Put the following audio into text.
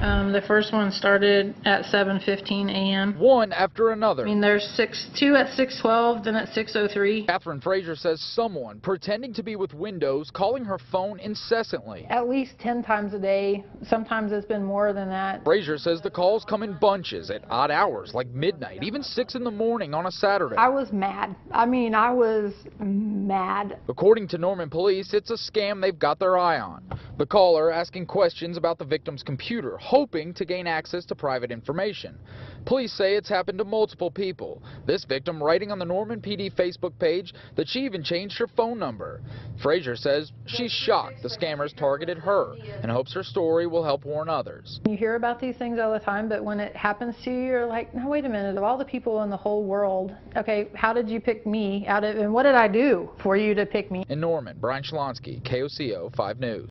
Um, the first one started at 7:15 a.m. One after another. I mean, there's six, two at 6:12, then at 6:03. Catherine Frazier says someone pretending to be with Windows calling her phone incessantly. At least 10 times a day. Sometimes it's been more than that. Frazier says the calls come in bunches at odd hours like midnight, even 6 in the morning on a Saturday. I was mad. I mean, I was mad. According to Norman police, it's a scam they've got their eye on. The caller asking questions about the victim's computer, hoping to gain access to private information. Police say it's happened to multiple people. This victim writing on the Norman PD Facebook page that she even changed her phone number. Frazier says she's shocked the scammers targeted her and hopes her story will help warn others. You hear about these things all the time, but when it happens to you, you're like, no, wait a minute. Of all the people in the whole world, okay, how did you pick me out of, and what did I do for you to pick me? In Norman, Brian Shalonsky, KOCO 5 News.